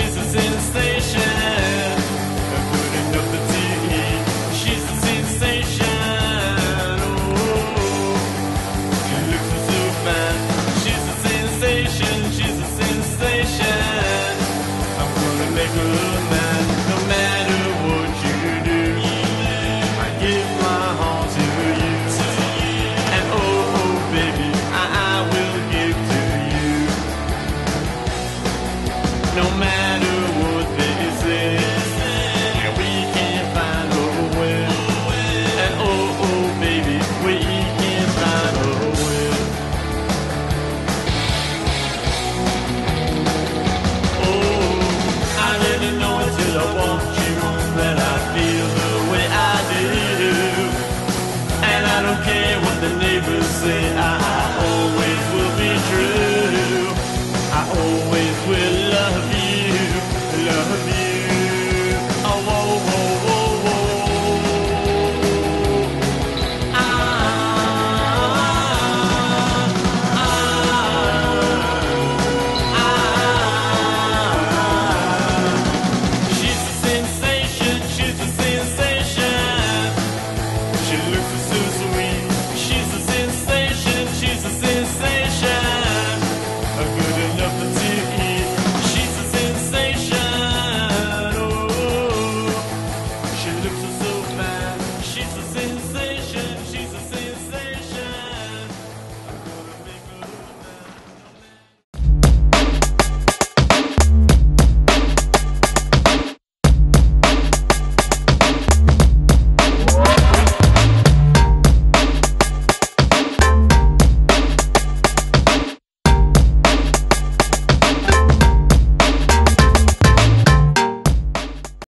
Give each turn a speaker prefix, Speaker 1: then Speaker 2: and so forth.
Speaker 1: She's a sensation. Putting up the TV. She's a sensation. Ooh. She looks so fine. She's a sensation. She's a sensation. I'm gonna make her look. No matter what you do, I give my heart to you. And oh, oh baby, I, will give to you. No matter. sin.